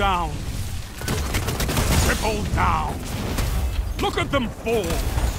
down. Triple down. Look at them fall.